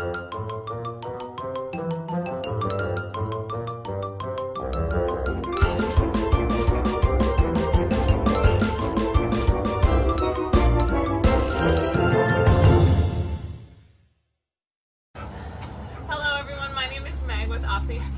Thank you.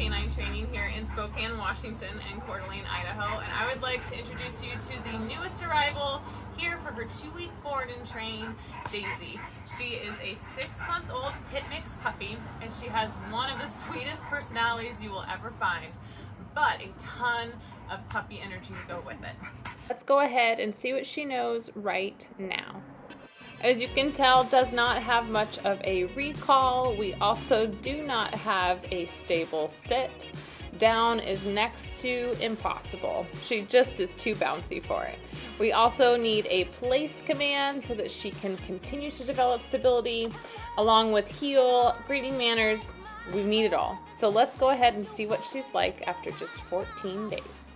K9 Training here in Spokane, Washington, and Coeur d'Alene, Idaho. And I would like to introduce you to the newest arrival here for her two-week board and train, Daisy. She is a six-month-old pit mix puppy, and she has one of the sweetest personalities you will ever find, but a ton of puppy energy to go with it. Let's go ahead and see what she knows right now. As you can tell, does not have much of a recall. We also do not have a stable sit. Down is next to impossible. She just is too bouncy for it. We also need a place command so that she can continue to develop stability, along with heel, greeting manners. We need it all. So let's go ahead and see what she's like after just 14 days.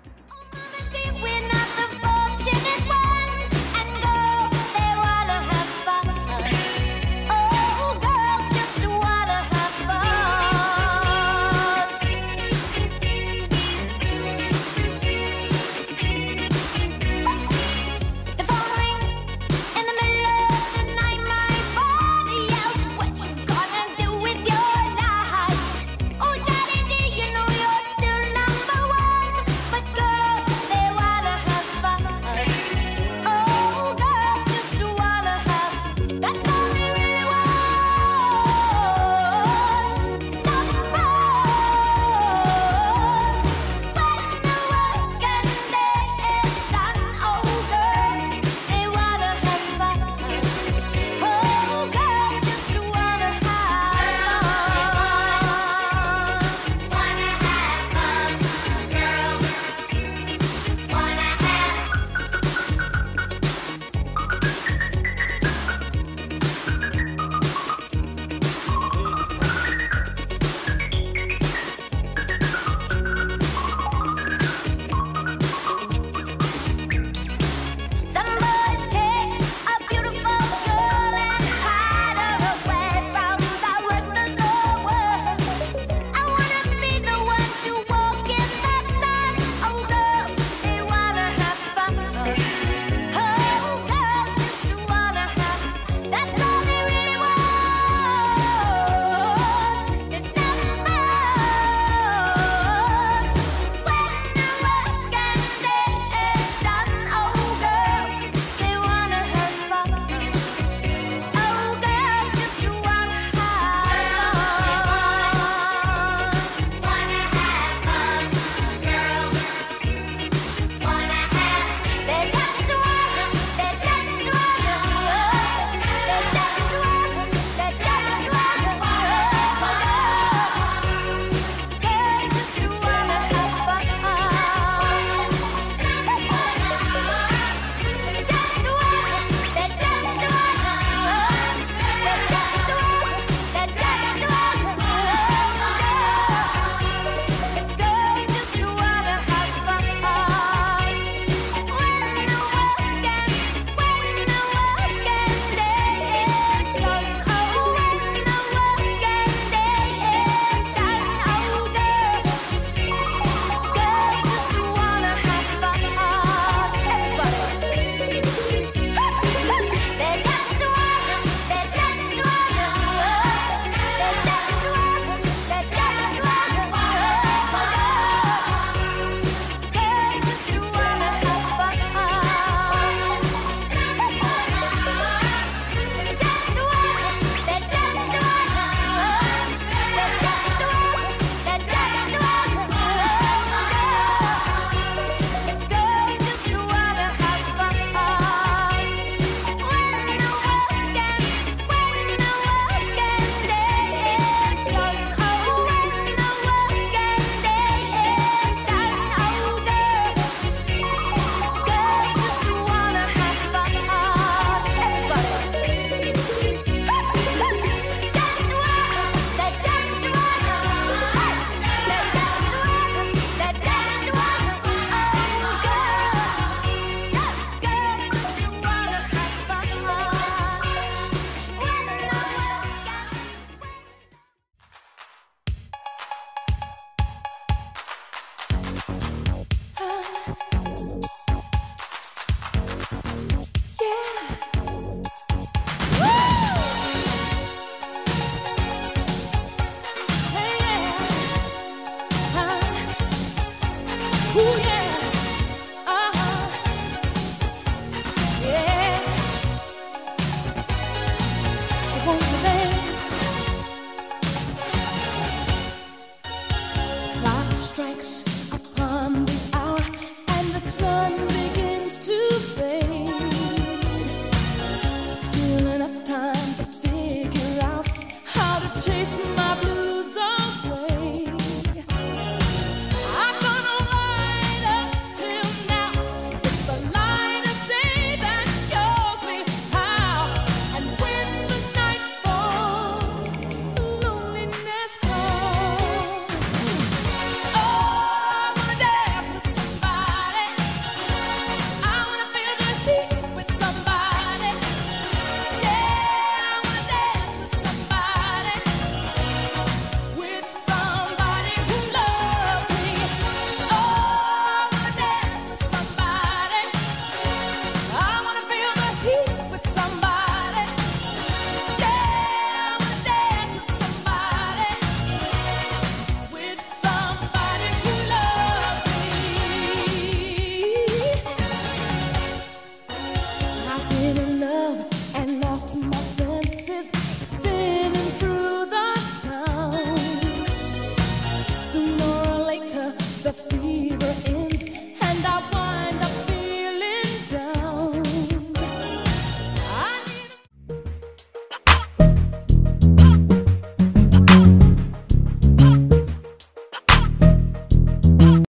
Ooh, yeah.